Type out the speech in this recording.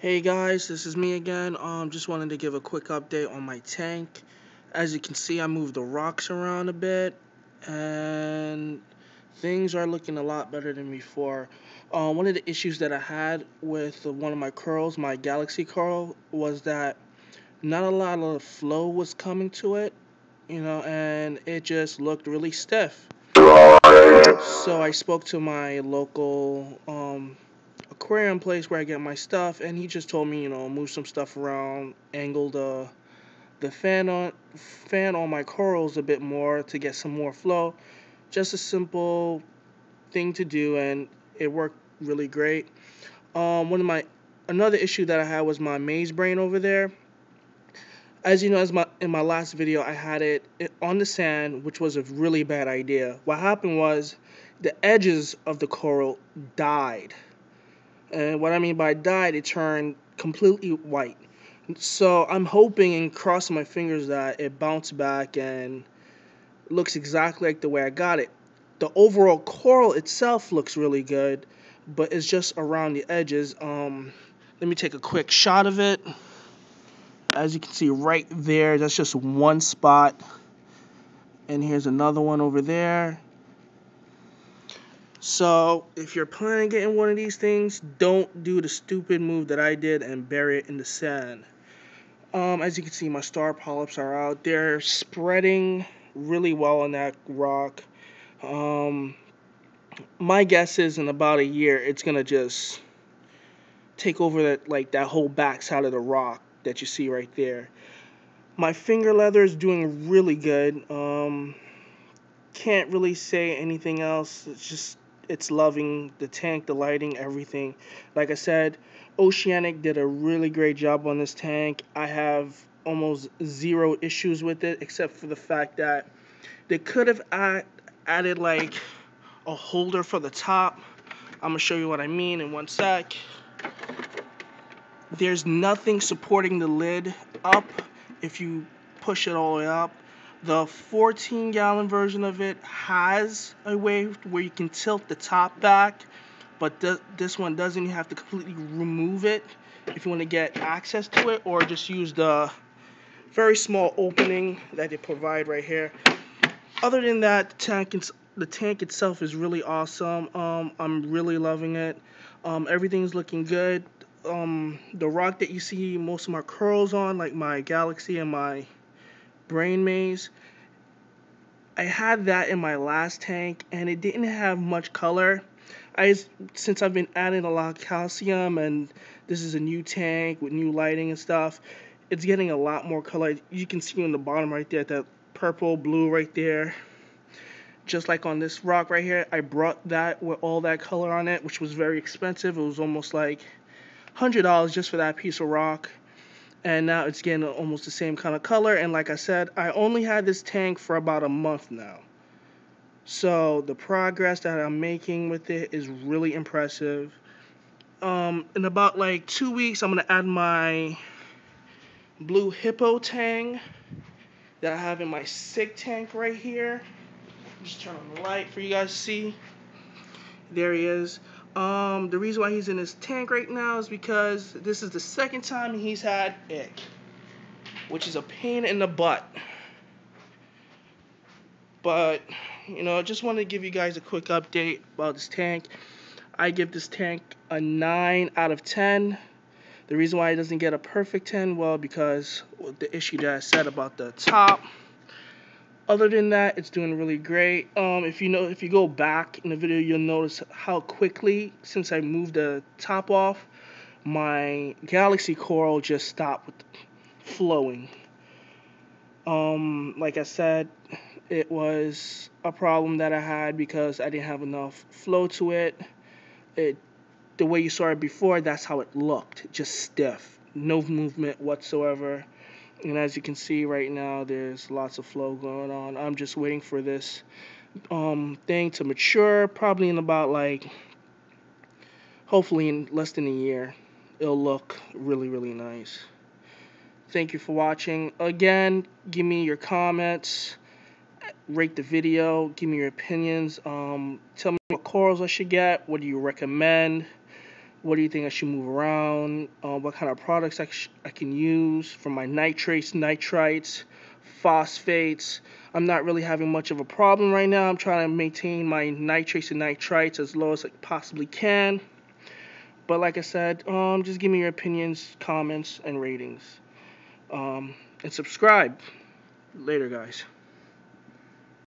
Hey guys, this is me again. Um, just wanted to give a quick update on my tank. As you can see, I moved the rocks around a bit, and things are looking a lot better than before. Uh, one of the issues that I had with one of my corals, my Galaxy coral, was that not a lot of flow was coming to it, you know, and it just looked really stiff. So I spoke to my local um, aquarium place where I get my stuff, and he just told me, you know, move some stuff around, angle the the fan on fan on my corals a bit more to get some more flow. Just a simple thing to do, and it worked really great. Um, one of my another issue that I had was my maze brain over there. As you know, as my in my last video, I had it, it on the sand, which was a really bad idea. What happened was the edges of the coral died and what I mean by died, it turned completely white. So I'm hoping and crossing my fingers that it bounced back and looks exactly like the way I got it. The overall coral itself looks really good, but it's just around the edges. Um, let me take a quick shot of it. As you can see right there, that's just one spot. And here's another one over there. So if you're planning on getting one of these things, don't do the stupid move that I did and bury it in the sand. Um, as you can see, my star polyps are out. They're spreading really well on that rock. Um, my guess is in about a year, it's gonna just take over that like that whole backside of the rock that you see right there. My finger leather is doing really good. Um, can't really say anything else. It's just it's loving the tank, the lighting, everything. Like I said, Oceanic did a really great job on this tank. I have almost zero issues with it except for the fact that they could have add, added like a holder for the top. I'm gonna show you what I mean in one sec. There's nothing supporting the lid up if you push it all the way up. The 14 gallon version of it has a way where you can tilt the top back, but th this one doesn't. You have to completely remove it if you want to get access to it, or just use the very small opening that they provide right here. Other than that, the tank, the tank itself is really awesome. Um, I'm really loving it. Um, everything's looking good. Um, the rock that you see most of my corals on, like my Galaxy and my brain maze. I had that in my last tank and it didn't have much color. I since I've been adding a lot of calcium and this is a new tank with new lighting and stuff, it's getting a lot more color. You can see on the bottom right there that purple, blue right there. Just like on this rock right here, I brought that with all that color on it, which was very expensive. It was almost like $100 just for that piece of rock and now it's getting almost the same kind of color. And like I said I only had this tank for about a month now. So the progress that I'm making with it is really impressive. Um, in about like two weeks I'm gonna add my blue hippo tang that I have in my sick tank right here. Just turn on the light for you guys to see. There he is um, the reason why he's in his tank right now is because this is the second time he's had ick, which is a pain in the butt. But, you know, I just wanted to give you guys a quick update about this tank. I give this tank a 9 out of 10. The reason why it doesn't get a perfect 10, well, because the issue that I said about the top other than that, it's doing really great. Um, if you know, if you go back in the video, you'll notice how quickly, since I moved the top off, my Galaxy Coral just stopped flowing. Um, like I said, it was a problem that I had because I didn't have enough flow to it. It, the way you saw it before, that's how it looked, just stiff, no movement whatsoever. And as you can see right now, there's lots of flow going on. I'm just waiting for this um, thing to mature, probably in about like, hopefully in less than a year. It'll look really, really nice. Thank you for watching. Again, give me your comments, rate the video, give me your opinions. Um, tell me what corals I should get. What do you recommend? What do you think I should move around? Uh, what kind of products I, I can use for my nitrates, nitrites, phosphates. I'm not really having much of a problem right now. I'm trying to maintain my nitrates and nitrites as low as I possibly can. But like I said, um, just give me your opinions, comments, and ratings. Um, and subscribe. Later, guys.